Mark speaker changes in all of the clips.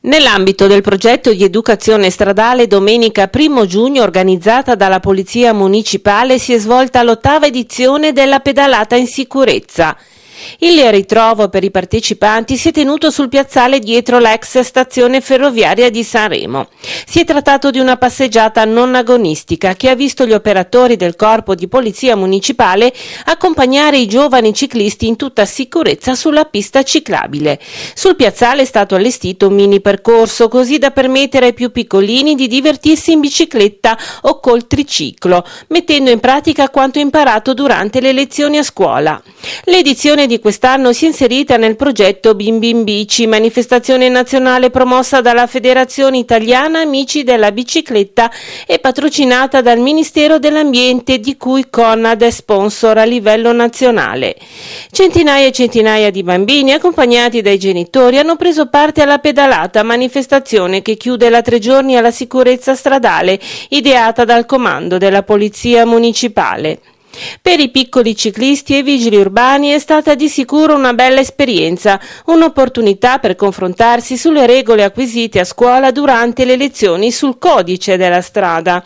Speaker 1: Nell'ambito del progetto di educazione stradale domenica 1 giugno organizzata dalla Polizia Municipale si è svolta l'ottava edizione della pedalata in sicurezza. Il ritrovo per i partecipanti si è tenuto sul piazzale dietro l'ex stazione ferroviaria di Sanremo. Si è trattato di una passeggiata non agonistica che ha visto gli operatori del corpo di polizia municipale accompagnare i giovani ciclisti in tutta sicurezza sulla pista ciclabile. Sul piazzale è stato allestito un mini percorso così da permettere ai più piccolini di divertirsi in bicicletta o col triciclo, mettendo in pratica quanto imparato durante le lezioni a scuola. L'edizione di quest'anno si è inserita nel progetto Bimbi in Bici, manifestazione nazionale promossa dalla Federazione Italiana Amici della Bicicletta e patrocinata dal Ministero dell'Ambiente di cui Conad è sponsor a livello nazionale. Centinaia e centinaia di bambini accompagnati dai genitori hanno preso parte alla pedalata manifestazione che chiude la tre giorni alla sicurezza stradale ideata dal comando della Polizia Municipale. Per i piccoli ciclisti e vigili urbani è stata di sicuro una bella esperienza, un'opportunità per confrontarsi sulle regole acquisite a scuola durante le lezioni sul codice della strada.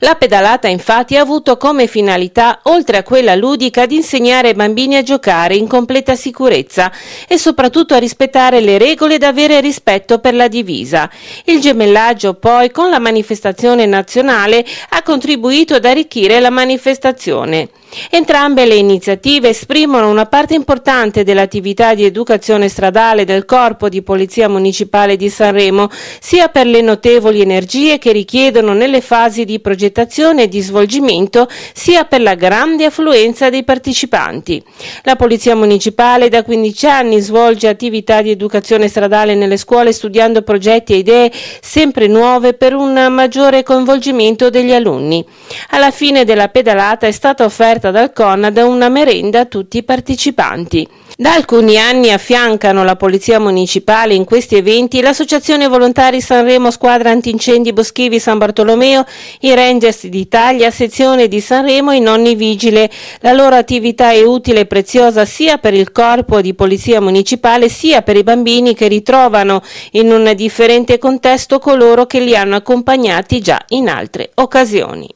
Speaker 1: La pedalata infatti ha avuto come finalità, oltre a quella ludica, di insegnare ai bambini a giocare in completa sicurezza e soprattutto a rispettare le regole ed avere rispetto per la divisa. Il gemellaggio poi con la manifestazione nazionale ha contribuito ad arricchire la manifestazione. Entrambe le iniziative esprimono una parte importante dell'attività di educazione stradale del Corpo di Polizia Municipale di Sanremo, sia per le notevoli energie che richiedono nelle fasi di progettazione e di svolgimento, sia per la grande affluenza dei partecipanti. La Polizia Municipale da 15 anni svolge attività di educazione stradale nelle scuole studiando progetti e idee sempre nuove per un maggiore coinvolgimento degli alunni. Alla fine della pedalata è stata offerta offerta dal CONAD una merenda a tutti i partecipanti. Da alcuni anni affiancano la Polizia Municipale in questi eventi l'Associazione Volontari Sanremo Squadra Antincendi Boschivi San Bartolomeo, i Rangers d'Italia, sezione di Sanremo e i Nonni Vigile. La loro attività è utile e preziosa sia per il corpo di Polizia Municipale sia per i bambini che ritrovano in un differente contesto coloro che li hanno accompagnati già in altre occasioni.